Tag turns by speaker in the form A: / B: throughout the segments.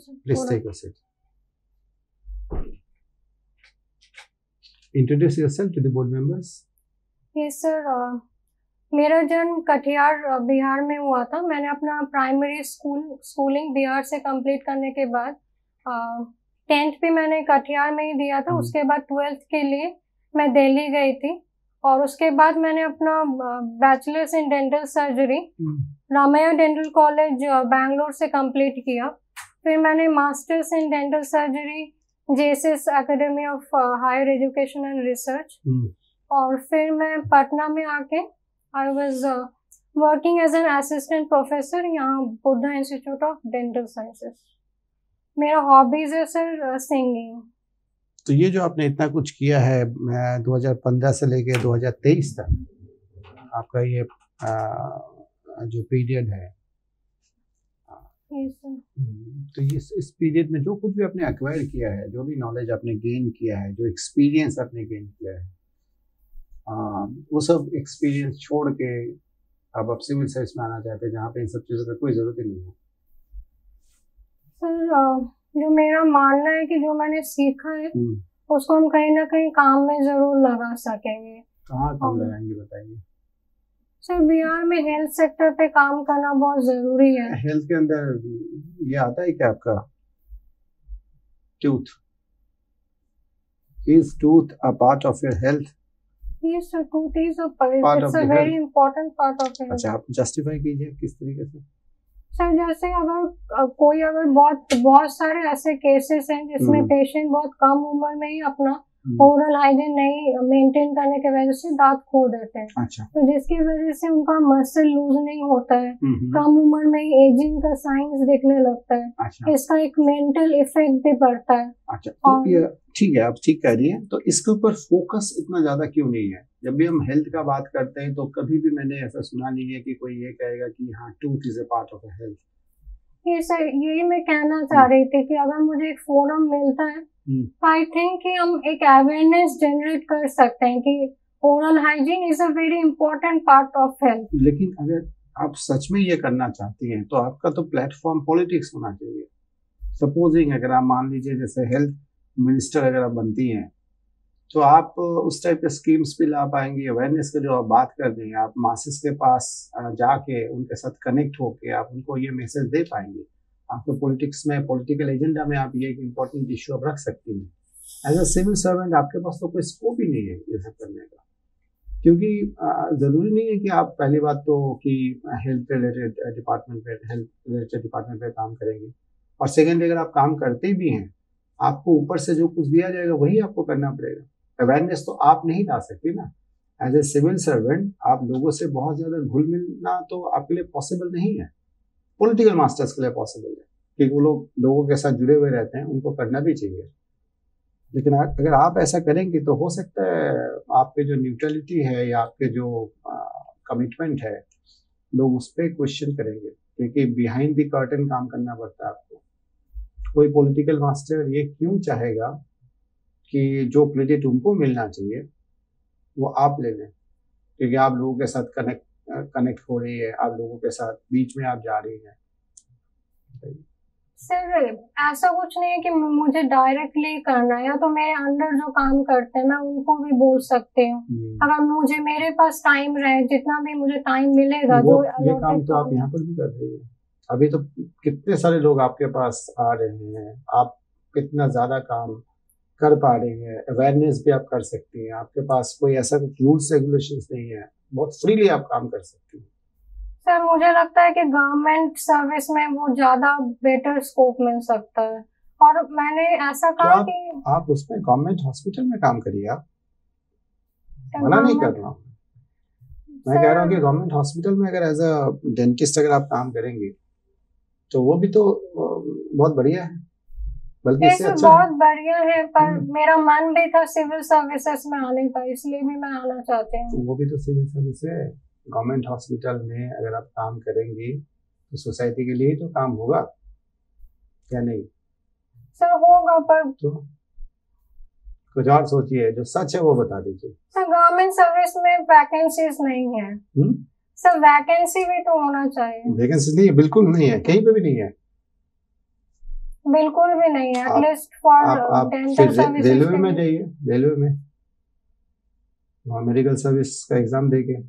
A: sir.
B: Please take a seat. Introduce yourself to the board members.
A: Yes sir मेरा जन्म कटिहार अ, बिहार में हुआ था मैंने अपना प्राइमरी स्कूल स्कूलिंग बिहार से कंप्लीट करने के बाद टेंथ भी मैंने कटिहार में ही दिया था
B: हम्म।
A: उसके बाद ट्वेल्थ के लिए मैं दिल्ली गई थी और उसके बाद मैंने अपना bachelors in dental surgery Ramaiah dental college Bangalore से कंप्लीट किया फिर मैंने masters in dental surgery JSS academy of higher education and research. और फिर मैं पटना में आके I was working as an assistant professor यहाँ Buddha institute of dental sciences मेरा हॉबीज है सर सिंगिंग
B: तो ये जो आपने इतना कुछ किया है अ, 2015 से लेके 2023 तक आपका ये अ, जो पीरियड है तो ये इस पीरियड में जो कुछ भी आपने एक्वायर किया है जो भी नॉलेज आपने गेन किया है जो एक्सपीरियंस आपने गेन किया है आ, वो सब एक्सपीरियंस छोड़ के अब आप सिविल सर्विस में आना चाहते हैं जहाँ पे इन सब चीज़ों की कोई ज़रूरत ही नहीं है।
A: सर जो मेरा मानना है कि जो मैंने सीखा है
B: हम्म,
A: उसको हम कहीं ना कहीं काम में ज़रूर लगा सकेंगे।
B: कहाँ काम
A: हाँ।
B: लगाएँगे बताइए।
A: सर बिहार में हेल्थ सेक्टर पे काम करना बहुत ज़रूरी है।
B: हेल्थ के अंदर ये आता है क्या आपका? Tooth is tooth a part of your health
A: a
B: Part.
A: A
B: health. अच्छा आप जस्टिफाई कीजिए किस तरीके से?
A: सर जैसे अगर कोई अगर बहुत बहुत सारे ऐसे केसेस हैं जिसमें
B: हम्म।
A: पेशेंट बहुत कम उम्र में ही अपना
B: हम्म,
A: ओरल हाइजीन नहीं मेंटेन करने की वजह से दांत खो देते हैं।
B: अच्छा।
A: तो जिसकी वजह से उनका मसल लूज नहीं होता है।
B: हम्म, हम्म,
A: कम उम्र में ही एजिंग का साइंस दिखने लगता है।
B: अच्छा।
A: इसका एक मेंटल इफ़ेक्ट भी पड़ता है।
B: अच्छा तो
A: और-
B: ये ठीक है आप ठीक कह रही हैं। तो इसके ऊपर फोकस इतना ज़्यादा क्यों नहीं है? जब भी हम हेल्थ का बात करते हैं तो कभी भी मैंने ऐसा सुना नहीं है कि कोई ये कहेगा कि हाँ tooth is a part of health
A: ये सर यही मैं कहना चाह रही थी कि अगर मुझे एक फोरम मिलता है
B: हम्म।
A: तो आई थिंक कि हम एक अवेयरनेस जनरेट कर सकते हैं कि oral hygiene is a very important part of health
B: लेकिन अगर आप सच में ये करना चाहती हैं तो आपका तो प्लेटफॉर्म पॉलिटिक्स होना चाहिए। सपोजिंग अगर आप मान लीजिए जैसे हेल्थ मिनिस्टर अगर आप बनती हैं तो आप उस टाइप के स्कीम्स भी ला पाएँगे अवेयरनेस के जो आप बात कर रही हैं, आप मासिस के पास जाके उनके साथ कनेक्ट होके आप उनको ये मैसेज दे पाएँगे। आपके पॉलिटिक्स में पॉलिटिकल एजेंडा में आप ये एक इम्पोर्टेंट इशू आप रख सकती हैं। एज अ सिविल सर्वेंट आपके पास तो कोई स्कोप ही नहीं है ये सब करने का। क्योंकि ज़रूरी नहीं है कि आप पहली बात तो कि हेल्थ रिलेटेड डिपार्टमेंट पे हेल्थ रिलेटेड डिपार्टमेंट पे काम करेंगे। और सेकेंड अगर आप काम करते भी हैं, आपको ऊपर से जो कुछ दिया जाएगा, वही आपको करना पड़ेगा। अवेयरनेस तो आप नहीं ला सकते ना। एज ए सिविल सर्वेंट आप लोगों से बहुत ज़्यादा घुल मिलना तो आपके लिए पॉसिबल नहीं है। पॉलिटिकल मास्टर्स के लिए पॉसिबल है, क्योंकि वो लोग, लोगों के साथ जुड़े हुए रहते हैं, उनको करना भी चाहिए। लेकिन अगर आप ऐसा करेंगे तो हो सकता है आपके जो न्यूट्रलिटी है या आपके जो कमिटमेंट है, लोग उस पर क्वेश्चन करेंगे, क्योंकि बिहाइंड द कर्टन काम करना पड़ता है आपको। कोई पॉलिटिकल मास्टर ये क्यों चाहेगा कि जो क्रेडिट उनको मिलना चाहिए वो आप ले लें। क्योंकि आप लोगों के साथ कनेक्ट कनेक्ट हो रही है आप लोगों के साथ बीच में आप जा रही हैं।
A: सर ऐसा कुछ नहीं है कि मुझे डायरेक्टली करना है या तो मेरे अंडर जो काम करते हैं मैं उनको भी बोल सकती हूँ।
B: हम्म।
A: अगर मुझे मेरे पास टाइम रहे जितना भी मुझे टाइम मिलेगा जो
B: ये काम तो आप यहाँ पर भी कर रही है। अभी तो कितने सारे लोग आपके पास आ रहे हैं आप कितना ज़्यादा काम कर पा रही हैं अवेयरनेस भी आप कर सकती हैं आपके पास कोई ऐसा कुछ रूल्स रेगुलेशंस नहीं है बहुत फ्रीली आप काम कर सकती हैं।
A: सर मुझे लगता है कि गवर्नमेंट सर्विस में वो ज़्यादा बेटर स्कोप मिल सकता है। और मैंने ऐसा कहा
B: आप-
A: कि
B: आप उसमें गवर्नमेंट हॉस्पिटल में काम करिए आप। मना नहीं कर रहा हूँ। मैं कह रहा हूँ कि गवर्नमेंट हॉस्पिटल में अगर एज अ डेंटिस्ट अगर आप काम करेंगे तो वो भी तो बहुत बढ़िया है। बल्कि इससे अच्छा
A: बहुत बढ़िया है पर
B: हम्म।
A: मेरा मन भी था सिविल सर्विसेज़ में आने का इसलिए भी मैं आना चाहते हूँ।
B: तो वो भी तो सिविल सर्विस है। गवर्नमेंट हॉस्पिटल में अगर आप काम करेंगे तो सोसाइटी के लिए तो काम होगा क्या नहीं?
A: सर होगा पर
B: तो कुछ और सोचिए जो सच है वो बता दीजिए।
A: सर गवर्नमेंट सर्विस में वैकेंसीज नहीं है।
B: हम्म।
A: सर वैकेंसी भी तो होना चाहिए।
B: वैकेंसी नहीं है बिल्कुल नहीं है कहीं पे भी नहीं है।
A: बिल्कुल भी नहीं है एटलीस्ट फॉर डेंटल
B: फिर रेलवे में जाइए रेलवे में। वहाँ मेडिकल सर्विस का एग्ज़ाम देके।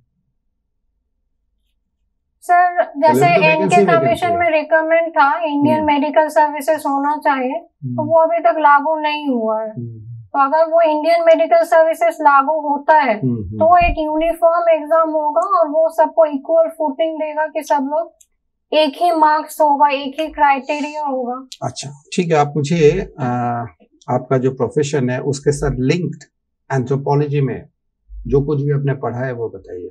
A: सर जैसे एन
B: vacancy
A: के
B: vacancy
A: कमीशन में रिकमेंड था इंडियन
B: हम्म।
A: मेडिकल सर्विसेज़ होना चाहिए तो वो अभी तक लागू नहीं हुआ है।
B: हम्म,
A: तो अगर वो इंडियन मेडिकल सर्विसेज़ लागू होता है
B: हम्म, हम्म।
A: तो एक यूनिफॉर्म एग्ज़ाम होगा और वो सबको इक्वल फुटिंग देगा कि सब लोग एक ही मार्क्स होगा एक ही क्राइटेरिया होगा
B: अच्छा ठीक है आप मुझे अ, आपका जो प्रोफेशन है उसके साथ लिंक्ड एंथ्रोपोलॉजी में जो कुछ भी आपने पढ़ा है वो बताइए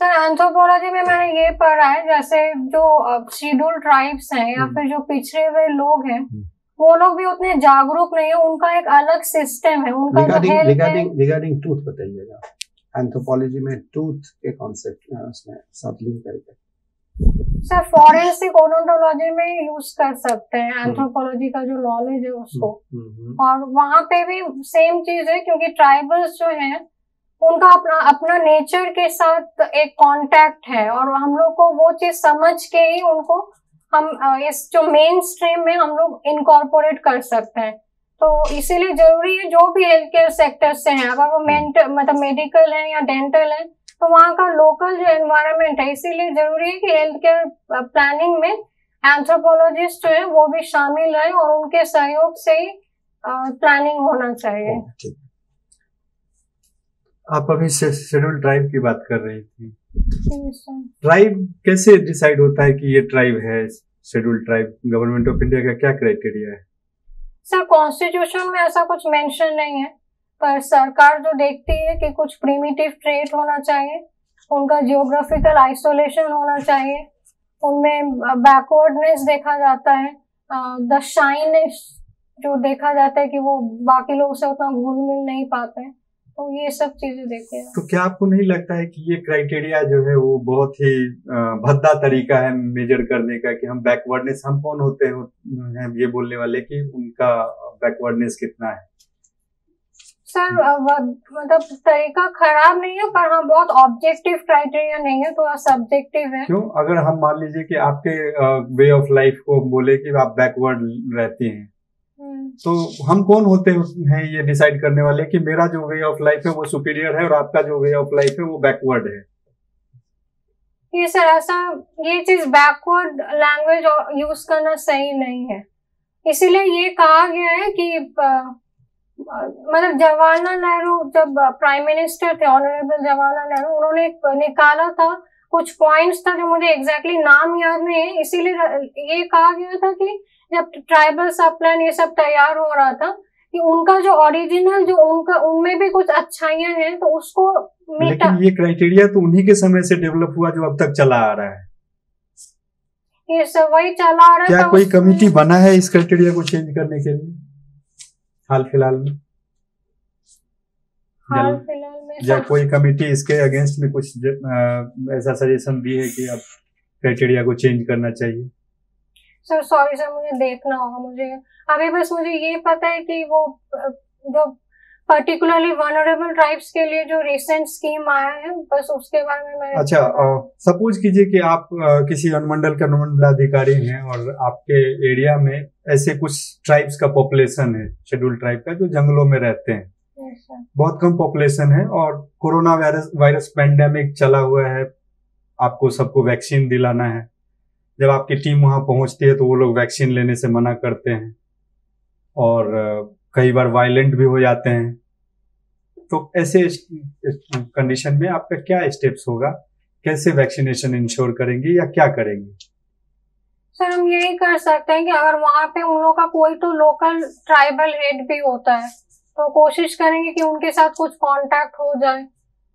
A: सर एंथ्रोपोलॉजी में मैंने ये पढ़ा है जैसे जो शेड्यूल ट्राइब्स हैं या
B: हम्म।
A: फिर जो पिछड़े हुए लोग हैं
B: हम्म।
A: वो लोग भी उतने जागरूक नहीं है उनका एक अलग सिस्टम है उनका
B: रिगार्डिंग रिगार्डिंग रिगार्डिंग टूथ बताइएगा एंथ्रोपोलॉजी में टूथ के कॉन्सेप्ट उसमें साथ लिंक करके।
A: सर फॉरेंसिक ओडोंटोलॉजी में यूज़ कर सकते हैं।
B: हम्म।
A: एंथ्रोपोलॉजी का जो नॉलेज है उसको।
B: हम्म, हम्म,
A: और वहाँ पे भी सेम चीज़ है क्योंकि ट्राइबल्स जो हैं उनका अपना अपना नेचर के साथ एक कांटेक्ट है। और हम लोग को वो चीज़ समझ के ही उनको हम इस जो मेन स्ट्रीम में हम लोग इनकॉर्पोरेट कर सकते हैं। तो इसीलिए ज़रूरी है जो भी हेल्थ केयर सेक्टर से हैं अगर वो मेंटल मतलब मेडिकल है या डेंटल है तो वहाँ का लोकल जो एनवायरनमेंट है इसीलिए ज़रूरी है कि हेल्थ केयर प्लानिंग में एंथ्रोपोलॉजिस्ट जो है वो भी शामिल रहे और उनके सहयोग से ही प्लानिंग होना चाहिए।
C: आप अभी शेड्यूल ट्राइब की बात कर रही थी। ट्राइब कैसे डिसाइड होता है कि ये ट्राइब है schedule tribe government of India का क्या क्राइटेरिया है?
A: सर कॉन्स्टिट्यूशन में ऐसा कुछ मेंशन नहीं है, पर सरकार जो देखती है कि कुछ प्रीमिटिव ट्रेट होना चाहिए, उनका जियोग्राफिकल आइसोलेशन होना चाहिए, उनमें बैकवर्डनेस देखा जाता है द शाइनेस जो देखा जाता है कि वो बाकी लोगों से उतना घुल मिल नहीं पाते। हैं तो ये सब चीज़ें देखते हैं।
C: तो क्या आपको नहीं लगता है कि ये क्राइटेरिया जो है वो बहुत ही भद्दा तरीका है मेजर करने का कि हम बैकवर्डनेस हम कौन होते हैं ये बोलने वाले कि उनका बैकवर्डनेस कितना है?
A: सर मतलब तरीका खराब नहीं है पर हाँ बहुत ऑब्जेक्टिव क्राइटेरिया नहीं है थोड़ा सब्जेक्टिव है।
C: क्यों? अगर हम मान लीजिए कि आपके वे ऑफ़ लाइफ को बोले कि आप बैकवर्ड रहती हैं। तो हम कौन होते हैं ये डिसाइड करने वाले कि मेरा जो वे ऑफ़ लाइफ है वो सुपीरियर है और आपका जो वे ऑफ़ लाइफ है वो बैकवर्ड है?
A: ये सर ऐसा, ये चीज़ बैकवर्ड लैंग्वेज यूज़ करना सही नहीं है। इसीलिए ये कहा गया है कि मतलब जवाहरलाल नेहरू जब प्राइम मिनिस्टर थे ऑनरेबल जवाहरलाल नेहरू, उन्होंने निकाला था, कुछ पॉइंट्स था जो मुझे एग्जैक्टली exactly नाम याद नहीं है, इसीलिए ये कहा गया था कि जब ट्राइबल सब प्लान ये सब तैयार हो रहा था कि उनका जो ओरिजिनल जो उनका उनमें भी कुछ अच्छाइयाँ हैं तो उसको मिटा
C: लेकिन ये क्राइटेरिया तो उन्हीं के समय से डेवलप हुआ जो अब तक चला आ रहा है।
A: ये सब वही चला आ रहा
C: क्या कोई कमिटी बना है इस क्राइटेरिया को चेंज करने के लिए? हाल फ़िलहाल में।
A: हाल फ़िलहाल में
C: या कोई कमिटी इसके अगेंस्ट में कुछ ज- ऐसा सजेशन दी है कि अब क्राइटेरिया को चेंज करना चाहिए?
A: सर सॉरी सर मुझे देखना होगा मुझे अभी बस मुझे ये पता है कि वो जो पर्टिकुलरली वनरेबल ट्राइब्स के लिए जो रिसेंट स्कीम आया है बस उसके बारे में मैं
C: अच्छा सपोज़ कीजिए कि आप अ, किसी अनुमंडल के अनुमंडलाधिकारी हैं और आपके एरिया में ऐसे कुछ ट्राइब्स का पॉपुलेशन है शेड्यूल ट्राइब का जो जंगलों में रहते हैं। बहुत कम पॉपुलेशन है और कोरोना वायरस वायरस पेंडेमिक चला हुआ है आपको सबको वैक्सीन दिलाना है। जब आपकी टीम वहाँ पहुँचती है तो वो लोग वैक्सीन लेने से मना करते हैं। और कई बार वायलेंट भी हो जाते हैं। तो ऐसे कंडीशन में आपका क्या स्टेप्स होगा? कैसे वैक्सीनेशन इंश्योर करेंगे या क्या करेंगे?
A: सर, हम यही कर सकते हैं कि अगर वहाँ पे उन लोग का कोई तो लोकल ट्राइबल हेड भी होता है तो कोशिश करेंगे कि उनके साथ कुछ कांटेक्ट हो जाए।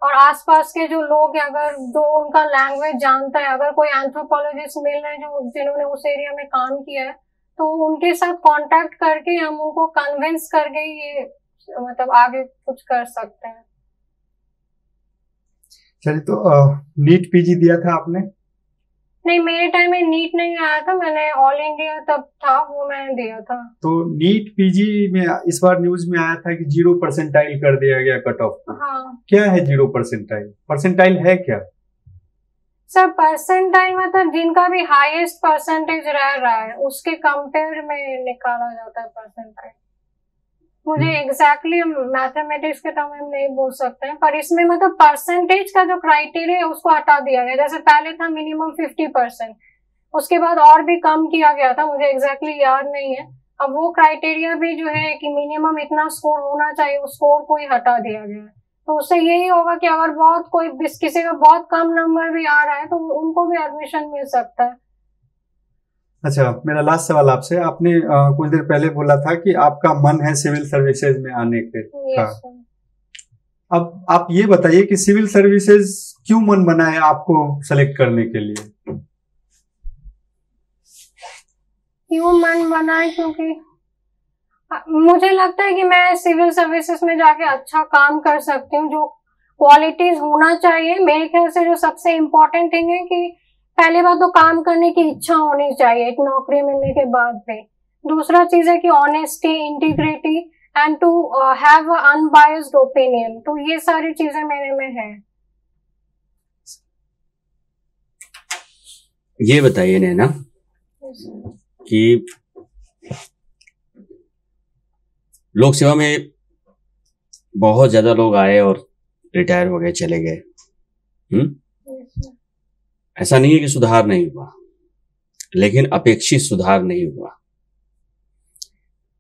A: और आसपास के जो लोग हैं, अगर जो उनका लैंग्वेज जानता है, अगर कोई एंथ्रोपोलॉजिस्ट मिल रहे हैं जो, जिन्होंने उस एरिया में काम किया है तो उनके साथ कांटेक्ट करके हम उनको कन्विंस करके ये मतलब आगे कुछ कर सकते हैं।
C: चलिए तो नीट पीजी दिया था आपने।
A: नहीं मेरे टाइम में नीट नहीं आया था मैंने ऑल इंडिया तब था वो मैंने दिया था।
C: तो नीट पीजी में इस बार न्यूज़ में आया था कि ज़ीरो परसेंटाइल कर दिया गया कट ऑफ़ को
A: हाँ।
C: क्या है ज़ीरो परसेंटाइल परसेंटाइल है क्या?
A: सर परसेंटाइल मतलब जिनका भी हाईएस्ट परसेंटेज रह रहा है उसके कंपेयर में निकाला जाता है परसेंटाइल मुझे एग्जैक्टली exactly मैथमेटिक्स के टर्म में नहीं बोल सकते हैं पर इसमें मतलब परसेंटेज का जो क्राइटेरिया है उसको हटा दिया गया। जैसे पहले था मिनिमम फिफ्टी परसेंट उसके बाद और भी कम किया गया था मुझे एग्जैक्टली exactly याद नहीं है। अब वो क्राइटेरिया भी जो है कि मिनिमम इतना स्कोर होना चाहिए उस स्कोर को ही हटा दिया गया। है तो उससे यही होगा कि अगर बहुत कोई किसी का बहुत कम नंबर भी आ रहा है तो उनको भी एडमिशन मिल सकता है।
C: अच्छा मेरा लास्ट सवाल आपसे। आपने आ, कुछ देर पहले बोला था कि आपका मन है सिविल सर्विसेज़ में आने के। का अब आप ये बताइए कि सिविल सर्विसेज़ क्यों मन बना है आपको सेलेक्ट करने के लिए?
A: क्यों मन बना है? क्योंकि मुझे लगता है कि मैं सिविल सर्विसेज़ में जाके अच्छा काम कर सकती हूँ जो क्वालिटीज होना चाहिए। मेरे ख्याल से जो सबसे इम्पोर्टेंट थिंग है कि पहली बात तो काम करने की इच्छा होनी चाहिए एक नौकरी मिलने के बाद भी। दूसरा चीज़ है कि honesty integrity and to have unbiased opinion तो ये सारी चीज़ें मेरे में है।
D: ये बताइए नैना कि लोक सेवा में बहुत ज़्यादा लोग आए और रिटायर हो गए चले गए हम्म? ऐसा नहीं है कि सुधार नहीं हुआ लेकिन अपेक्षित सुधार नहीं हुआ।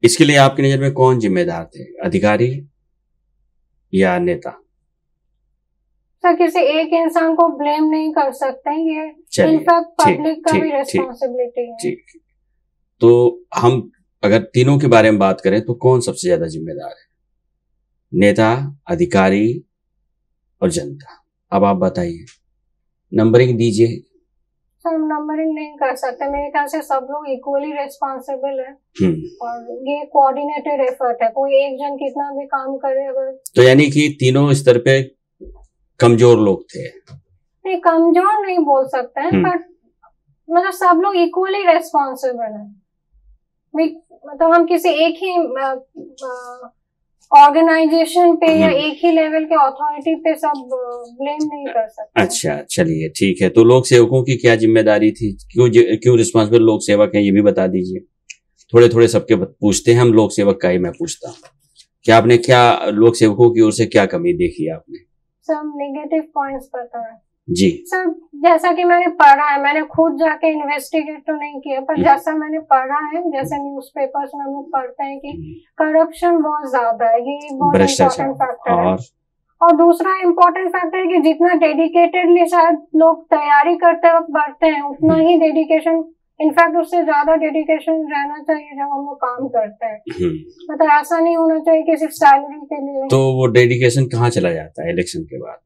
D: इसके लिए आपकी नज़र में कौन जिम्मेदार थे अधिकारी या नेता?
A: सर किसी एक इंसान को ब्लेम नहीं कर सकते ये इनफैक्ट पब्लिक का भी रेस्पॉन्सिबिलिटी है।
D: ठीक। तो हम अगर तीनों के बारे में बात करें तो कौन सबसे ज़्यादा जिम्मेदार है? नेता अधिकारी और जनता। अब आप बताइए। नंबरिंग दीजिए।
A: सर नंबरिंग नहीं कर सकते। मेरे ख्याल से सब लोग इक्वली रेस्पॉन्सिबल है। और ये कोऑर्डिनेटेड एफर्ट है। कोई एक जन कितना भी काम करे अगर
D: तो यानी कि तीनों स्तर पे कमज़ोर लोग थे।
A: नहीं कमज़ोर नहीं बोल सकते हैं बट हम्म। मतलब सब लोग इक्वली रेस्पॉन्सिबल है। मतलब हम किसी एक ही ऑर्गेनाइजेशन पे या हम्म। एक ही लेवल के अथॉरिटी पे सब ब्लेम नहीं कर सकते।
D: अच्छा चलिए ठीक है। तो लोक सेवकों की क्या ज़िम्मेदारी थी? क्यों क्यों रिस्पॉन्सिबल लोक सेवक है ये भी बता दीजिए। थोड़े थोड़े सबके पूछते हैं हम लोक सेवक का ही मैं पूछता हूँ। क्या आपने क्या लोक सेवकों की ओर से क्या कमी देखी आपने?
A: सब नेगेटिव पॉइंट्स बताए
D: जी।
A: सर जैसा कि मैंने पढ़ा है मैंने खुद जाके इन्वेस्टिगेट तो नहीं किया पर हम्म। जैसा मैंने पढ़ा है जैसे न्यूज़पेपर्स में हम लोग पढ़ते हैं कि करप्शन हम्म। बहुत ज़्यादा है ये बहुत इम्पोर्टेंट फैक्टर है। और? दूसरा इम्पोर्टेंट फैक्टर है कि जितना डेडिकेटेडली शायद लोग तैयारी करते वक्त बढ़ते हैं उतना हम्म। ही डेडिकेशन इनफैक्ट उससे ज़्यादा डेडिकेशन रहना चाहिए जब हम लोग काम करते हैं। मतलब ऐसा नहीं होना चाहिए कि सिर्फ़ सैलरी के लिए।
D: तो वो डेडिकेशन कहाँ चला जाता है इलेक्शन के बाद?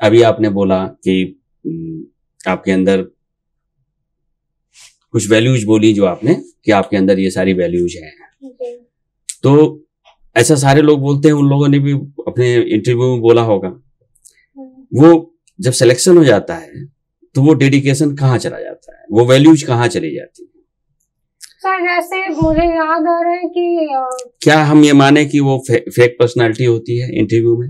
D: अभी आपने बोला कि आपके अंदर कुछ वैल्यूज़ बोली जो आपने कि आपके अंदर ये सारी वैल्यूज़ हैं। तो ऐसा सारे लोग बोलते हैं उन लोगों ने भी अपने इंटरव्यू में बोला होगा। हम्म। वो जब सिलेक्शन हो जाता है तो वो डेडिकेशन कहाँ चला जाता है? वो वैल्यूज़ कहाँ चली जाती है?
A: सर जैसे मुझे याद आ रहा है कि
D: क्या हम ये माने कि वो फे, फेक पर्सनालिटी होती है इंटरव्यू में?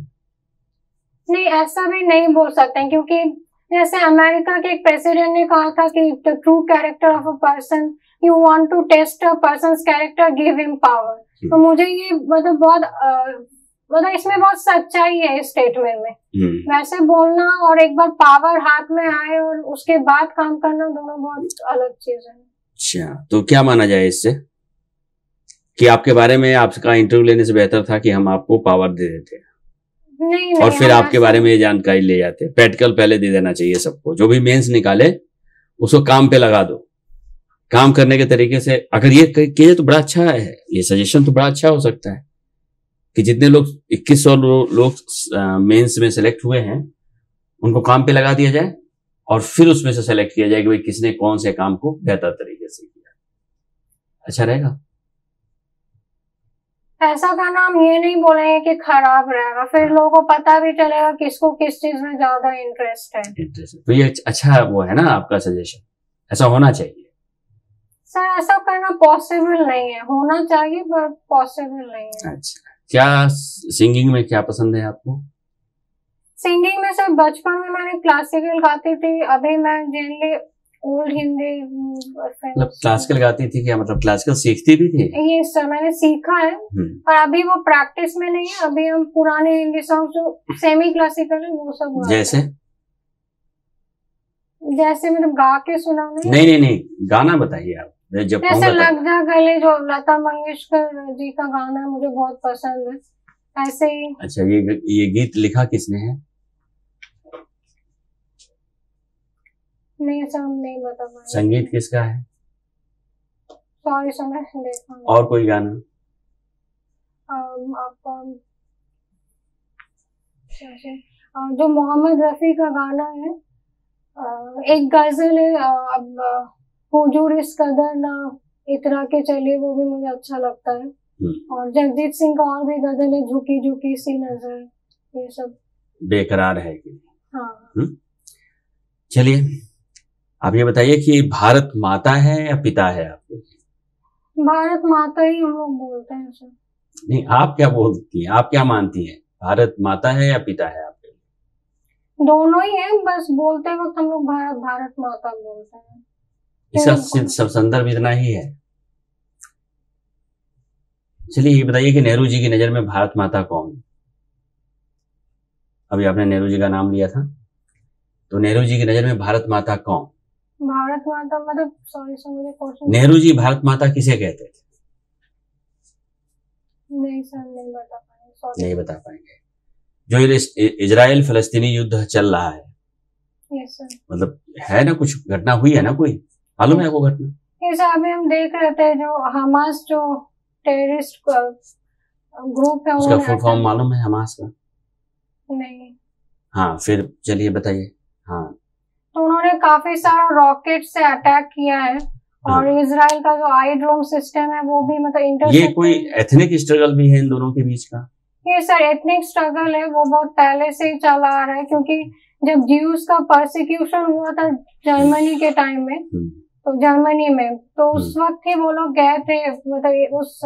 A: नहीं ऐसा भी नहीं बोल सकते क्योंकि जैसे अमेरिका के एक प्रेसिडेंट ने कहा था कि the true character of a person you want to test a person character give him power तो मुझे ये मतलब बहुत मतलब इसमें बहुत सच्चाई है इस स्टेटमेंट में। हम्म। वैसे बोलना और एक बार पावर हाथ में आए और उसके बाद काम करना दोनों बहुत अलग चीज़ है।
D: अच्छा तो क्या माना जाए इससे? कि आपके बारे में आपका इंटरव्यू लेने से बेहतर था कि हम आपको पावर दे देते।
A: नहीं,
D: और फिर आपके बारे में ये जानकारी ले जाते प्रैक्टिकल पहले दे देना चाहिए सबको। जो भी मेंस निकाले उसको काम पे लगा दो। काम करने के तरीके से अगर ये किए तो बड़ा अच्छा है। ये सजेशन तो बड़ा अच्छा हो सकता है। कि जितने लोग इक्कीस सौ लोग मेंस में सेलेक्ट हुए हैं उनको काम पे लगा दिया जाए और फिर उसमें से सेलेक्ट किया जाए कि भाई किसने कौन से काम को बेहतर तरीके से किया। अच्छा रहेगा।
A: ऐसा करना हम ये नहीं बोलेंगे कि खराब रहेगा। फिर लोगों को पता भी चलेगा किसको किस चीज़ में ज़्यादा इंटरेस्ट है।
D: तो ये अच्छा वो है ना आपका सजेशन ऐसा होना चाहिए।
A: सर ऐसा करना पॉसिबल नहीं है। होना चाहिए पर पॉसिबल नहीं है।
D: अच्छा। क्या सिंगिंग में क्या पसंद है आपको?
A: सिंगिंग में सर बचपन में मैंने क्लासिकल गाती थी। अभी मैं जनरली ओल्ड हिंदी
D: मतलब क्लासिकल गाती थी क्या? मतलब क्लासिकल सीखती भी थी?
A: ये सर मैंने सीखा है
D: हम्म,
A: पर अभी वो प्रैक्टिस में नहीं है। अभी हम पुराने हिंदी सॉन्ग जो सेमी क्लासिकल है वो सब
D: जैसे?
A: जैसे मतलब गा के सुना नहीं।
D: नहीं नहीं नहीं गाना बताइए आप। जब
A: जैसे लग जा गले जो लता मंगेशकर जी का गाना मुझे बहुत पसंद है। ऐसे ही
D: अच्छा ये ये गीत लिखा किसने है?
A: नहीं सर हम नहीं बता पाएँगे।
D: संगीत किसका है?
A: सॉरी सर मैं देखा
D: और कोई गाना?
A: आपका जैसे, अ, जो मोहम्मद रफी का गाना है अ, एक गज़ल है अब हुजूर इस कदर ना इतरा के चले वो भी मुझे अच्छा लगता है।
D: हम्म,
A: और जगजीत सिंह का और भी गज़ल है झुकी झुकी सी नज़र ये सब।
D: बेकरार है कि
A: हाँ।
D: चलिए आप ये बताइए कि भारत माता है या पिता है आपके?
A: भारत माता ही हम लोग बोलते हैं सर।
D: नहीं आप क्या बोलती हैं? आप क्या मानती हैं? भारत माता है या पिता है आपके?
A: दोनों ही है बस बोलते वक्त हम लोग भारत भारत माता बोलते हैं।
D: इसका सब संदर्भ इतना ही है। चलिए ये बताइए कि नेहरू जी की नज़र में भारत माता कौन अभी आपने नेहरू जी का नाम लिया था। तो नेहरू जी की नज़र में भारत माता कौन?
A: भारत माता मतलब सॉरी सर मुझे क्वेश्चन
D: नेहरू जी भारत माता किसे कहते थे?
A: नहीं सर नहीं बता पाए सॉरी
D: नहीं बता पाएँगे। जो इजराइल फलस्तीनी युद्ध चल रहा है।
A: यस सर
D: मतलब है ना कुछ घटना हुई है ना कोई? मालूम है वो घटना?
A: अभी हम देख रहे थे जो हमास जो टेररिस्ट ग्रुप है
D: उसका फुल फॉर्म मालूम है हमास का?
A: नहीं।
D: हाँ फिर चलिए बताइए। हाँ।
A: तो उन्होंने काफ़ी सारा रॉकेट से अटैक किया है। और इसराइल का जो आई ड्रोन सिस्टम है वो भी मतलब
D: इंटर
A: ये
D: कोई एथनिक स्ट्रगल भी है इन दोनों के बीच का?
A: ये सर एथनिक स्ट्रगल है वो बहुत पहले से ही चला आ रहा है क्योंकि जब ज्यूस का परसिक्यूशन हुआ था जर्मनी के टाइम में
D: हम्म,
A: तो जर्मनी में तो उस वक्त ही वो लोग गए थे मतलब उस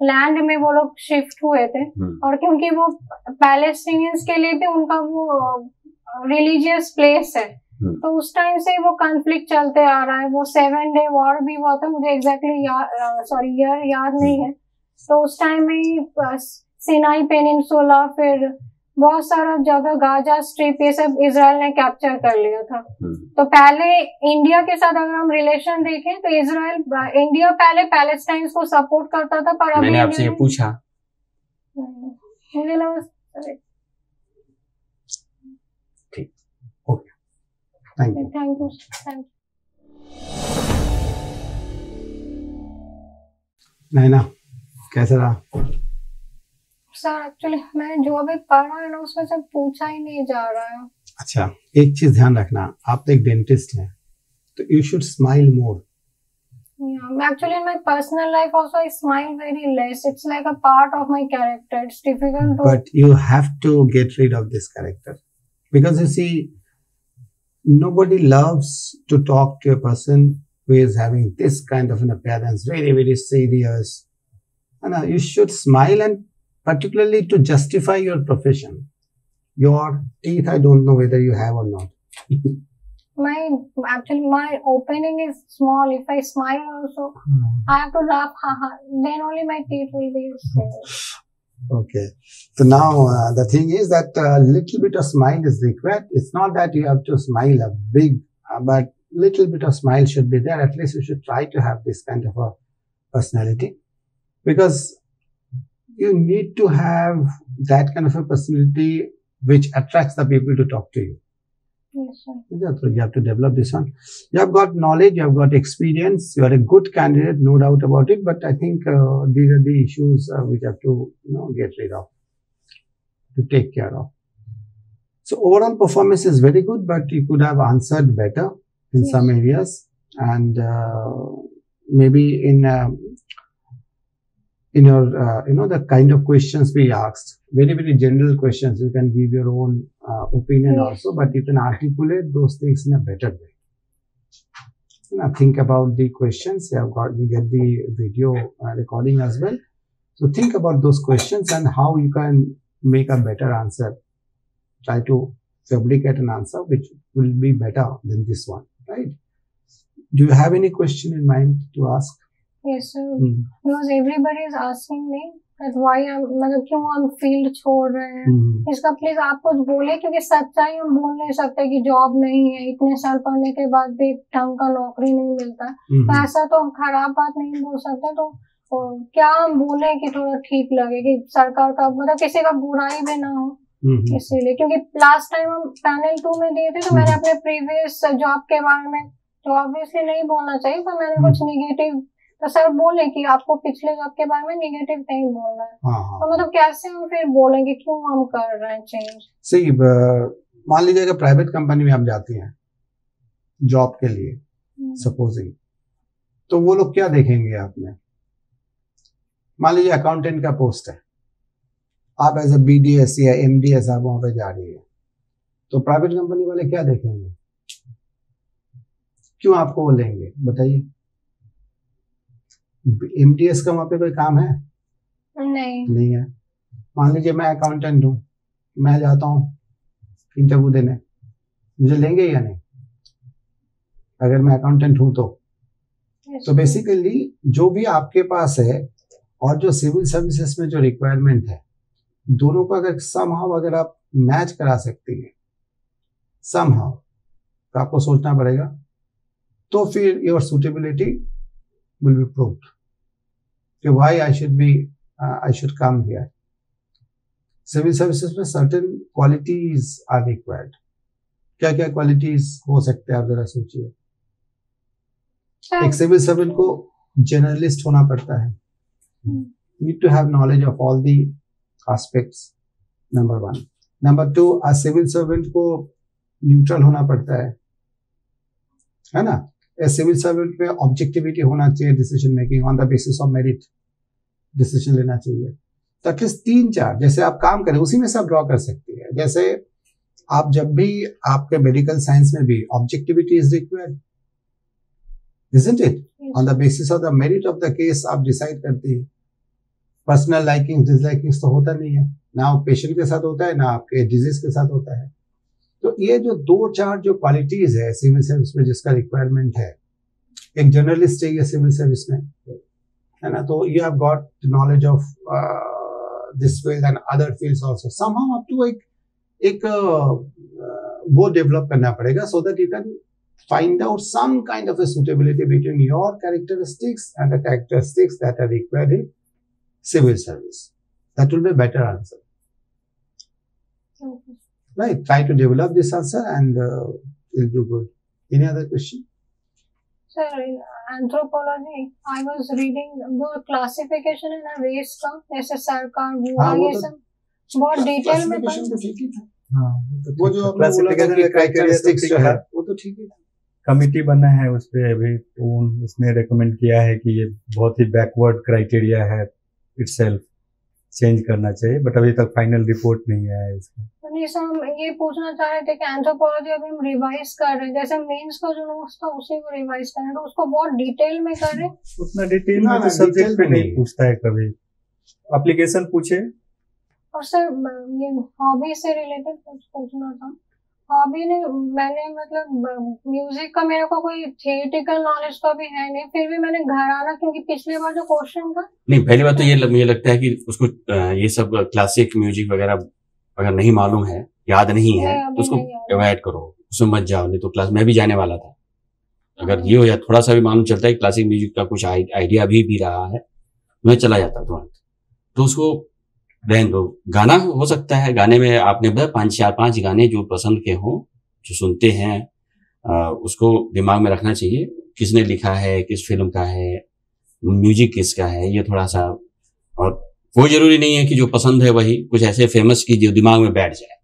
A: लैंड में वो लोग शिफ्ट हुए थे।
D: हम्म,
A: और क्योंकि वो पैलेस्टीनियंस के लिए भी उनका वो रिलीजियस प्लेस है
D: हम्म।
A: तो उस टाइम से वो कॉन्फ्लिक्ट चलते आ रहा है। वो सेवन डे वॉर भी हुआ था मुझे एग्जैक्टली याद सॉरी ईयर याद नहीं है। तो उस टाइम में सिनाई पेनिनसुला फिर बहुत सारा जगह गाजा स्ट्रिप ये सब इसराइल ने कैप्चर कर लिया था।
D: हम्म,
A: तो पहले इंडिया के साथ अगर हम रिलेशन देखें तो इसराइल इंडिया पहले पैलेस्टाइन को सपोर्ट करता था पर
D: मैंने आपसे ये पूछा।
A: मुझे लगा
B: thank you
A: thank you thank
B: you कैसा रहा?
A: सर एक्चुअली मैं जो अभी पढ़ रहा हूँ उसमें से पूछा ही नहीं जा रहा है।
B: अच्छा एक चीज़ ध्यान रखना आप तो एक डेंटिस्ट हैं तो यू शुड स्माइल मोर
A: मैं actually in my personal life also I smile very less it's like a part of my character it's difficult
B: but you have to get rid of this character because you see nobody loves to talk to a person who is having this kind of an appearance very very serious and you should smile and particularly to justify your profession your teeth i don't know whether you have or not
A: my actually my opening is small. If I smile also, hmm. I have to laugh. Haha. Then only my teeth will be. straight.
B: Okay. So now uh, the thing is that a little bit of smile is required. It's not that you have to smile a big, uh, but little bit of smile should be there. At least you should try to have this kind of a personality because you need to have that kind of a personality which attracts the people to talk to you.
A: Yes, sir.
B: So you have to develop this one. You have got knowledge, you have got experience, you are a good candidate, no doubt about it. But I think uh, these are the issues uh, which have to you know get rid of, to take care of. So overall performance is very good, but you could have answered better in
A: Yes.
B: some areas, and uh, maybe in um, in your uh, you know the kind of questions we asked, very very general questions. You can give your own uh, opinion
A: Yes.
B: also, but you can articulate those things in a better way. Now think about the questions. You have got you get the video uh, recording as well. So think about those questions and how you can make a better answer try to fabricate an answer which will be better than this one, right? Do you have any question in mind to ask?
A: Yes, sir.
B: Hmm.
A: Because everybody is asking me that why I'm मतलब क्यों हम field छोड़ रहे हैं
B: Hmm.
A: इसका please आप कुछ बोले क्योंकि सच्चाई हम बोल नहीं सकते कि जॉब नहीं है इतने साल पढ़ने के बाद भी ढंग का नौकरी नहीं मिलता
B: Hmm.
A: तो ऐसा तो हम खराब बात नहीं बोल सकते तो तो क्या हम बोले कि थोड़ा ठीक लगे कि सरकार का मतलब किसी का बुराई भी ना हो. इसीलिए क्योंकि लास्ट टाइम हम पैनल टू में दिए थे तो मैंने अपने प्रीवियस जॉब के बारे में तो ऑब्वियसली नहीं बोलना चाहिए पर मैंने। कुछ निगेटिव तो सर बोले कि आपको पिछले जॉब के बारे में निगेटिव नहीं बोलना है।
B: हाँ हाँ।
A: तो मतलब कैसे हम फिर बोलेंगे क्यों हम कर रहे हैं चेंज
B: सही मान लीजिए अगर प्राइवेट कंपनी में आप जाती हैं जॉब के लिए सपोजिंग तो वो लोग क्या देखेंगे आप में? मान लीजिए अकाउंटेंट का पोस्ट है। आप as a B D S या एम डी एस आप वहाँ पे जा रही है। तो प्राइवेट कंपनी वाले क्या देखेंगे? क्यों आपको वो लेंगे? बताइए। एम का वहाँ पे कोई काम है?
A: नहीं।
B: नहीं है। मान लीजिए मैं अकाउंटेंट हूँ मैं जाता हूँ इंटरव्यू देने। मुझे लेंगे या नहीं? अगर मैं अकाउंटेंट हूँ तो। तो बेसिकली जो भी आपके पास है और जो सिविल सर्विसेज़ में जो रिक्वायरमेंट है दोनों को अगर समहाउ अगर आप मैच करा सकती है समहाउ तो आपको सोचना पड़ेगा। तो फिर your suitability will be proved कि why I should be I should come here civil services में सर्टेन क्वालिटीज आर रिक्वायर्ड क्या क्या क्वालिटीज हो सकते हैं आप जरा सोचिए एक सिविल सर्वेंट को जर्नलिस्ट होना पड़ता है। Need to have knowledge of all the aspects number one number two civil servant को न्यूट्रल होना पड़ता है है ना सिविल सर्वेंट में ऑब्जेक्टिविटी होना चाहिए decision making on the basis of merit decision लेना चाहिए। तो एटलीस्ट तीन चार जैसे आप काम करें उसी में से आप ड्रॉ कर सकती है। जैसे आप जब भी आपके मेडिकल साइंस में भी objectivity is required isn't it?
A: Yes,
B: on the basis of the merit of the case आप डिसाइड करती है। पर्सनल लाइकिंग डिसलाइकिंग तो होता नहीं है। ना पेशेंट के साथ होता है ना आपके डिज़ीज़ के साथ होता है। तो ये जो दो चार जो क्वालिटीज है सिविल सर्विस में जिसका रिक्वायरमेंट है, एक जर्नलिस्ट चाहिए सिविल सर्विस में, है ना? तो you have got knowledge of this field and other field also समू एक एक वो डेवलप करना पड़ेगा so that you can find out some kind of suitability between your characteristics and the characteristics that are required in civil service that will be better
A: answer
B: Right? Try to develop this answer and uh, you'll do good. Any other question?
A: Sir, in anthropology, I was reading the classification in a race का जैसे सरकार
B: हाँ, वो
A: ये
B: तो-
A: सब बहुत detail में
B: Classification
A: पढ़-
B: तो ठीक ही था
C: हाँ
B: वो जो बोला था characteristics जो है वो तो ठीक ही था
C: कमिटी बना है उस पे अभी तो उन- उसने रेकमेंड किया है कि ये बहुत ही बैकवर्ड क्राइटेरिया है इटसेल्फ चेंज करना चाहिए बट अभी तक फाइनल रिपोर्ट नहीं आया है इसका
A: सर हम ये पूछना चाह रहे थे कि एंथ्रोपोलॉजी अभी हम रिवाइज कर रहे हैं। जैसे मेंस का जो नोट्स था उसी को रिवाइज कर रहे हैं। तो उसको बहुत डिटेल में कर रहे हैं?
C: उतना डिटेल में तो सब्जेक्ट पे नहीं
B: नहीं।
C: पूछता है कभी। एप्लीकेशन पूछे।
A: और सर ये हॉबी से रिलेटेड कुछ पूछना था। हॉबी ने मैंने मतलब म्यूज़िक का मेरे को कोई थिएटिकल नॉलेज तो अभी है नहीं। फिर भी मैंने घर आना क्योंकि पिछले बार जो क्वेश्चन था
D: नहीं पहली बार तो ये मुझे लगता है कि उसको ये सब क्लासिक म्यूज़िक वगैरह अगर नहीं मालूम है याद नहीं है तो उसको। अवॉइड करो उसमें मत जाओ नहीं तो क्लास मैं भी जाने वाला था अगर
A: हाँ।
D: ये हो जाए थोड़ा सा भी मालूम चलता है क्लासिक म्यूज़िक का कुछ आइडिया भी भी रहा है मैं चला जाता तुरंत तो उसको रहने दो गाना हो सकता है गाने में आपने बताया पाँच चार पाँच गाने जो पसंद के हों जो सुनते हैं अ, उसको दिमाग में रखना चाहिए किसने लिखा है किस फ़िल्म का है म्यूज़िक किसका है ये थोड़ा सा और वो ज़रूरी नहीं है कि जो पसंद है वही कुछ ऐसे फ़ेमस की जो दिमाग में बैठ जाए।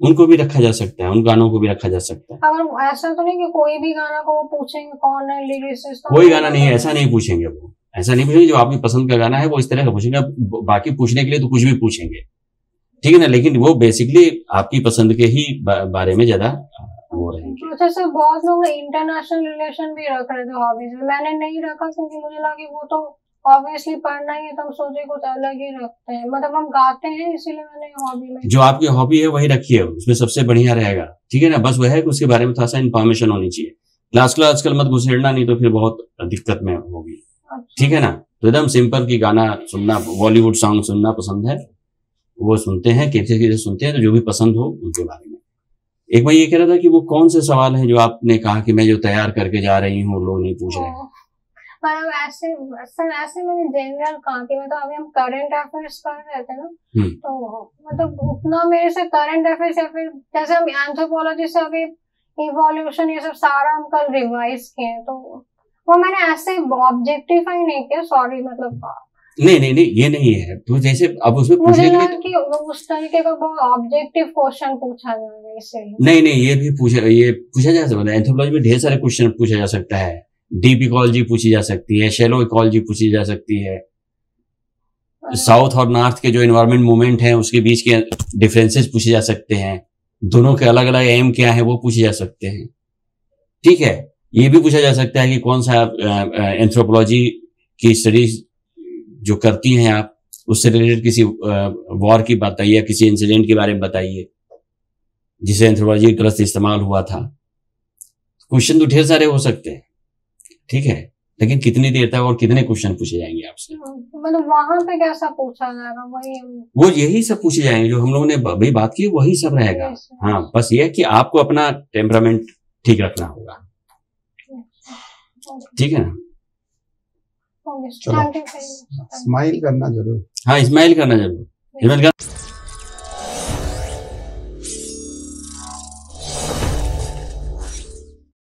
D: उनको भी रखा जा सकता है उन गानों को भी रखा जा सकता है।
A: अगर ऐसा तो नहीं कि कोई भी गाना को पूछेंगे कौन है लिरिसिस्ट
D: कोई गाना नहीं है ऐसा नहीं पूछेंगे वो। ऐसा नहीं पूछेंगे जो आपकी पसंद का गाना है वो इस तरह का पूछेंगे बाकी पूछने के लिए तो कुछ भी पूछेंगे। ठीक है ना? लेकिन वो बेसिकली आपकी पसंद के ही बारे में ज़्यादा वो रहेंगे।
A: अच्छा बहुत लोग इंटरनेशनल रिलेशन भी रख रहे थे हॉबीज में। मैंने नहीं रखा क्योंकि मुझे लगा कि वो तो ऑब्वियसली पढ़ना ही है तो हम सोचे कुछ अलग ही रखते हैं। मतलब हम गाते हैं इसीलिए मैंने हॉबी में
D: जो आपकी हॉबी है वही रखिए उसमें सबसे बढ़िया रहेगा। ठीक है ना? बस वह है कि उसके बारे में थोड़ा सा इन्फॉर्मेशन होनी चाहिए। क्लास क्लास आजकल मत घुसेड़ना नहीं तो फिर बहुत दिक्कत में होगी।
A: अच्छा।
D: ठीक है ना? तो एकदम सिंपल की गाना सुनना बॉलीवुड सॉन्ग सुनना पसंद है। वो सुनते हैं कैसे कैसे सुनते हैं तो जो भी पसंद हो उनके बारे में। एक मैं ये कह रहा था कि वो कौन से सवाल है जो आपने कहा कि मैं जो तैयार करके जा रही हूँ लोग नहीं पूछ रहे हैं।
A: मतलब ऐसे सर ऐसे मैंने जनरल कहा कि मतलब अभी हम करंट अफेयर्स पढ़ रहे थे ना
D: हम्म।
A: तो मतलब उतना मेरे से करंट अफेयर्स या फिर जैसे हम एंथ्रोपोलॉजी से अभी इवोल्यूशन ये सब सारा हम कल रिवाइज किए तो वो मैंने ऐसे ऑब्जेक्टिफाई नहीं किया सॉरी मतलब
D: नहीं नहीं नहीं ये नहीं है। तो जैसे अब उसमें पूछने के लिए
A: उस तरीके का बहुत ऑब्जेक्टिव क्वेश्चन पूछा जाएगा इसलिए
D: नहीं नहीं ये भी पूछा ये पूछा जा सकता है। एंथ्रोपोलॉजी में ढेर सारे क्वेश्चन पूछा जा सकता है। डीप इकोलॉजी पूछी जा सकती है, शेलो इकोलॉजी पूछी जा सकती है। साउथ और नॉर्थ के जो इन्वायरमेंट मूवमेंट है, उसके बीच के डिफरेंसेस पूछे जा सकते हैं। दोनों के अलग अलग एम क्या है, वो पूछे जा सकते हैं। ठीक है, ये भी पूछा जा सकता है कि कौन सा आप एंथ्रोपोलॉजी की स्टडीज़ जो करती हैं आप, उससे रिलेटेड किसी वॉर की बताइए या किसी इंसिडेंट के बारे में बताइए, जिसे एंथ्रोपोलॉजी गलत इस्तेमाल हुआ था। क्वेश्चन तो ढेर सारे हो सकते हैं। ठीक है? लेकिन कितनी देर तक और कितने क्वेश्चन पूछे जाएँगे आपसे?
A: मतलब वहाँ पे कैसा पूछा जाएगा वही
D: वो यही सब पूछे जाएँगे जो हम लोगों ने अभी बात की वही सब रहेगा। हाँ बस ये है कि आपको अपना टेम्परामेंट ठीक रखना होगा। ठीक है ना?
B: चलो। स्माइल करना ज़रूर।
D: हाँ स्माइल करना ज़रूर। इस्माइल करना